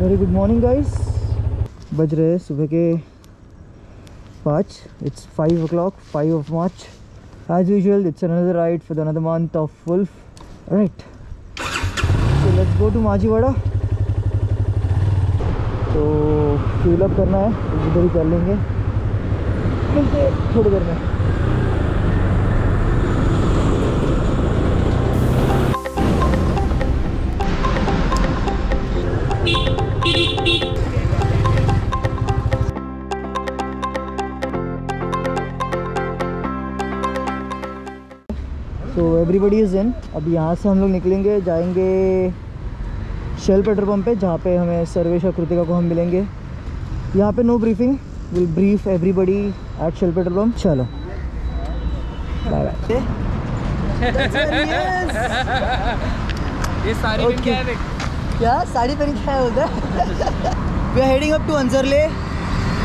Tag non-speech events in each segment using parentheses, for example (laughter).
Very good morning guys बज रहे सुबह के पाँच। It's five o'clock five of March as usual it's another ride for the another month of wolf right so let's go to Majiwada तो fuel up करना है. इधर ही कर लेंगे. मिलते थोड़ी देर में. सो एवरीबडी इज़ इन अब यहाँ से हम लोग निकलेंगे जाएँगे शेल पेट्रोल पम्प पे जहाँ पे हमें सर्वेश और कृतिका को हम मिलेंगे। यहाँ पे no briefing will brief everybody at Shell petrol pump चलो। Bye bye (laughs) Okay. क्या है क्या? साड़ी पहन के आया होता we are heading up to Anjarle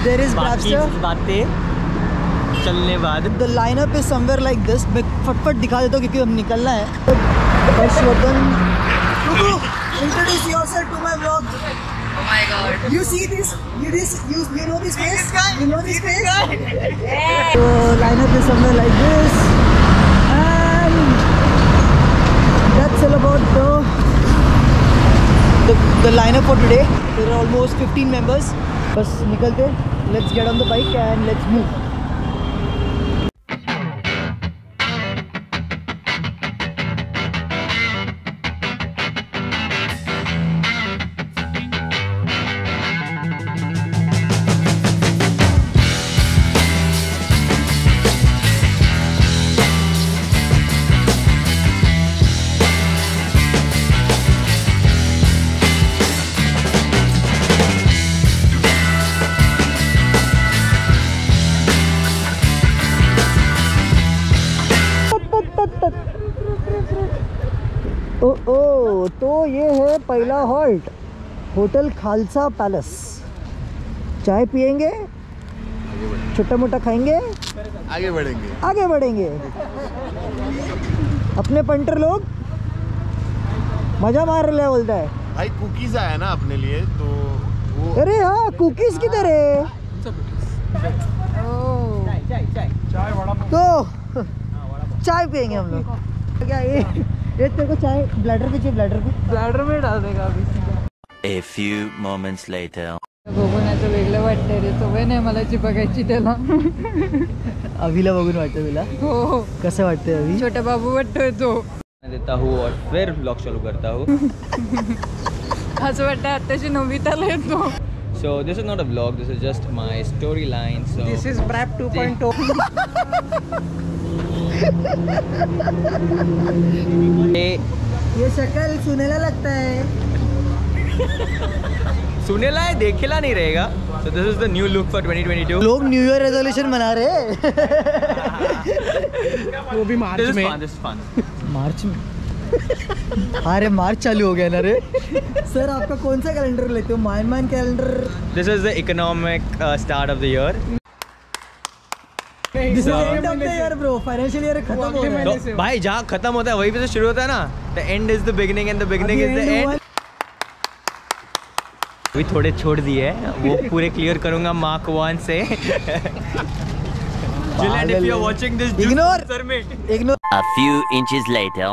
there is बातें। चलने बाद the lineup is somewhere like this मैं फटफट दिखा देता हूँ क्योंकि हम निकलना है Harshvardhan introduce yourself to my vlog Oh my god. You see this? You this? You you know this face? You know this face? So lineup is somewhere like this, and that's all about the the, the lineup for today. There are almost 15 members. बस निकलते let's get on the bike and let's move. ओ ओ तो ये है पहला halt hotel Khalsa palace. चाय पियेंगे छोटा मोटा खाएँगे आगे बढ़ेंगे। आगे बढ़ेंगे। अपने पंटर लोग मज़ा मार रहे बोलता है। भाई कुकीज आया ना अपने लिए तो वो अरे हाँ कुकीज किधर है? तो चाय पियेंगे हम लोग। क्या ये? ये तेरे को चाय ब्लैडर पे चाहिए ब्लैडर पे। ब्लॅडर में डाल देगा अभी। A few moments later. बघण्याचं वेगळं वाटतंय रे सवय नाही मला जी बघायची त्याला. अभिला बघून वाटतं तुला? हो. कसं वाटतंय अभि? छोटा बाबू वाटतोय तो. देता हूँ और फिर ब्लॉग चालू करता हूँ. असं वाटतं आताशी नववीताला येतो. So this is not a blog this is just my story line so this is ब्रॅप to point (laughs) ये शक्ल सुनेला लगता है। सुनेला है देखेला नहीं रहेगा। So this is the new look for 2022 लोग न्यू ईयर रेजोल्यूशन मना रहे वो भी मार्च में। fun. This is fun. मार्च में? अरे मार्च चालू हो गया ना रे। सर आपका कौन सा कैलेंडर लेते हो? Mine mine calendar this is the economic start of the the year. This is end of the year bro financial year खत्म हो रहा है तो भाई जहाँ खत्म होता है वहीं पे से शुरू होता है ना? The end is the beginning and the beginning is the end अभी थोड़े छोड़ दिए वो (laughs) पूरे क्लियर करूँगा मार्क वन से। (laughs) Jill, and if you're watching this, Ignore. sponsor me. Ignore A few inches later.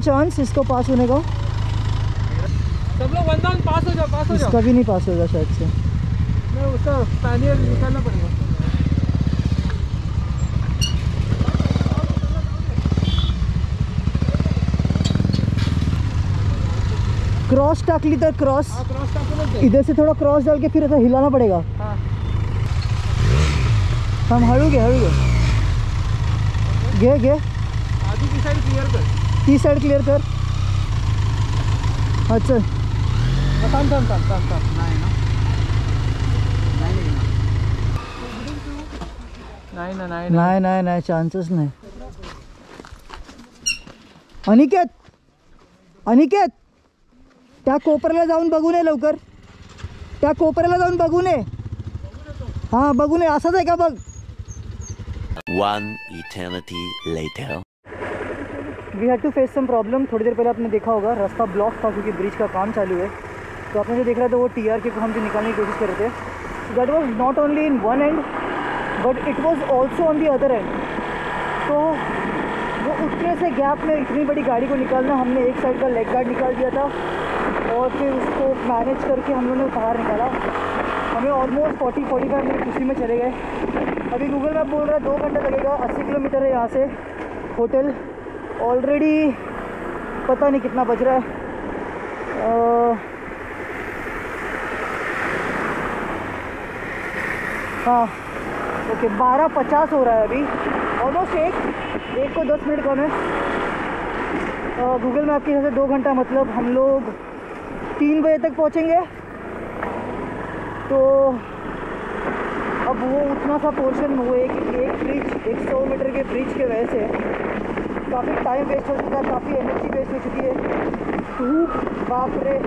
Chance इसको पास होने का। सब लोग वन डाउन पास हो जाओ पास हो जाओ। इसका भी नहीं पास होगा शायद से। मैं उसका स्पैनियर निकालना पड़ेगा। क्रॉस टाकली तर क्रॉस हाँ क्रॉस इधर से थोड़ा क्रॉस डाल के फिर ऐसा हिलाना पड़ेगा। हाँ। हम हळू घे हळू घे घे घे आज की साइड क्लियर कर। ती साईड क्लिअर कर. अच्छा थांब थांब थांब थांब थांब. नाही ना. नाही ना. नाही नाही नाही नाही चान्सच नाही. अनिकेत! अनिकेत! त्या कोपऱ्याला जाऊन बघून ये लवकर. त्या कोपऱ्याला जाऊन बघून ये हां बघून ये असंच आहे का बघ? One eternity later. We had to face some problem थोड़ी देर पहले आपने देखा होगा, रास्ता ब्लॉक था क्योंकि ब्रिज का काम चालू है। तो आपने जो देख रहा था वो टी आर के को हम जो निकालने की कोशिश कर रहे थे। That was not only in one end but it was also on the other end तो वो उतने से गैप में इतनी बड़ी गाड़ी को निकालना, हमने एक साइड का लेग गार्ड निकाल दिया था और फिर उसको मैनेज करके हम लोगों ने बाहर निकाला। हमें almost forty forty five minute उसी में चले गए। अभी गूगल मैप बोल रहा है, दो घंटा लगेगा, अस्सी किलोमीटर है यहाँ से होटल। ऑलरेडी पता नहीं कितना बज रहा है। हाँ ओके, बारह पचास हो रहा है अभी। ऑलमोस्ट एक एक को दस मिनट कम है। गूगल मैप के से दो घंटा मतलब हम लोग तीन बजे तक पहुँचेंगे। तो अब वो उतना सा पोर्शन वो कि एक ब्रिज एक सौ मीटर के ब्रिज के वजह से काफ़ी टाइम वेस्ट हो चुका है, काफ़ी एनर्जी वेस्ट हो चुकी है। धूप, बाप रे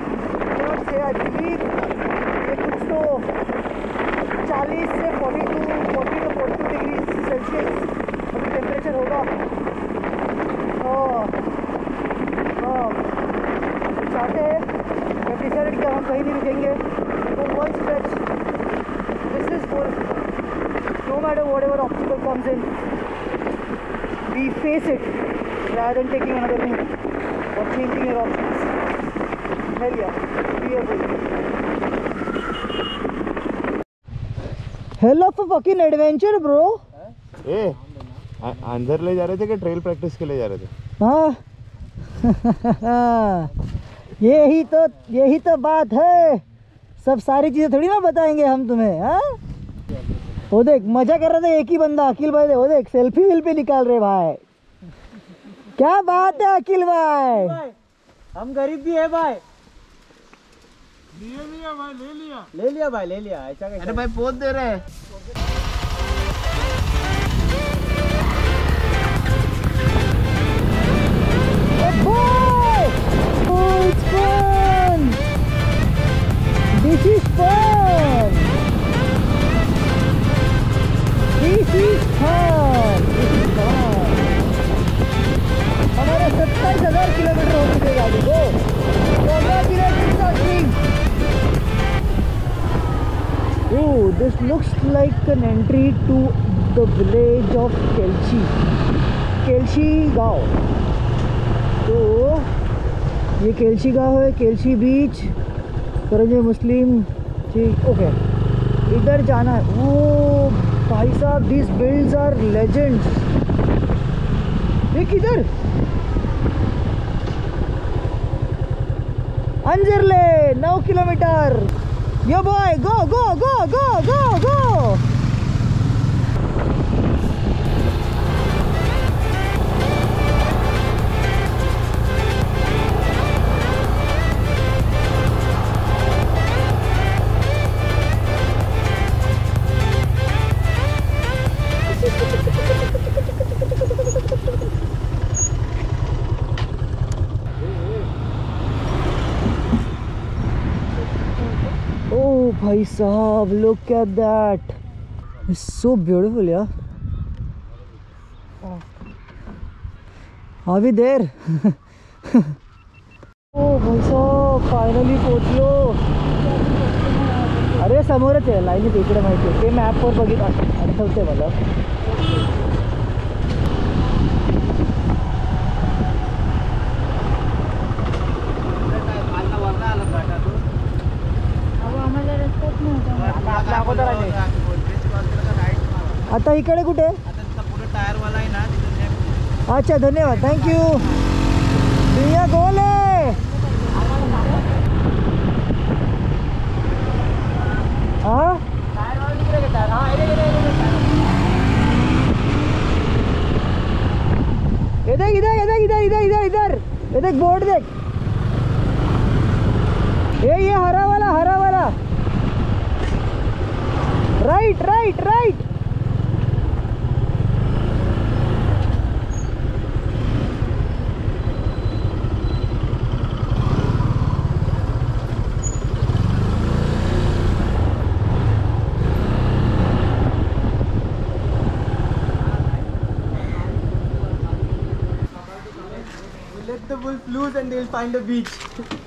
से बिलीव ये कुछ तो 40 से 42 40 टू 42 डिग्री सेल्सियस अभी टेम्परेचर होगा। हाँ हाँ। चाहते हैं मैं डिसाइड किया हम कहीं नहीं रुकेंगे। तो one stretch this is for no matter whatever obstacle comes in we face it rather than taking another route or changing your options. Hell yeah, be a fearful. Hell of a fucking adventure, bro. ए अंदर ले जा रहे थे कि trail practice के लिए जा रहे थे हाँ यही तो यही तो बात है सब सारी चीज़ें थोड़ी ना बताएँगे हम तुम्हें हाँ वो देख मज़ा कर रहा था एक ही बंदा अखिल भाई दे वो देख सेल्फी वेल्फी निकाल रहे भाई। क्या बात है अखिल भाई? हम गरीब भी है भाई। ले लिया भाई ले लिया। ले लिया भाई ले लिया ऐसा कैसे? अरे भाई पोत दे रहे हैं! This is fun! Like an entry to the village of Kelchi. Kelchi गाँव तो ये केलची गाँव है केलची बीच करंजे मुस्लिम ठीक ओके इधर जाना है। ओ, भाई साहब दिस बिल्ड्स आर लेजेंड्स ये किधर अंजरले, नौ kilometre. Yo, boy, go, go, go, go, go, go. भाई साहब look at that it's so beautiful यार we there? oh, भाई साहब फायनली पोचलो अरे समोरच आहे लाईनीत इकडे माहिती ते मॅपवर बघित आठवते मला आता इकडे कुठे? अच्छा धन्यवाद. थँक्यू दुनिया गोल. हा? ये देख, इधर इधर ये देख, बोर्ड देख. ये ये हरा वाला, हरा Right, right, right. Let the wolf loose and they'll find a beach. (laughs)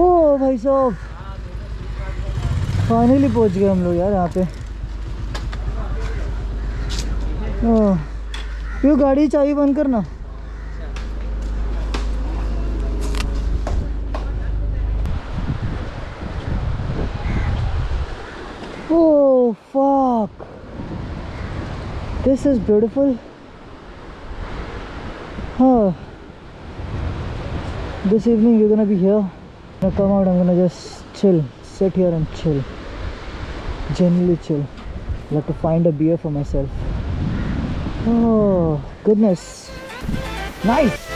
ओ भाई साहब। फाइनली पहुँच गए हम लोग यार यहाँ पे। क्यों गाड़ी चाबी बंद करना? दिस इज़ ब्यूटिफुल हाँ। This evening you gonna be here Gonna come out, I'm gonna just chill, sit here and chill. Genuinely chill. I'll have to find a beer for myself. Oh goodness. Nice.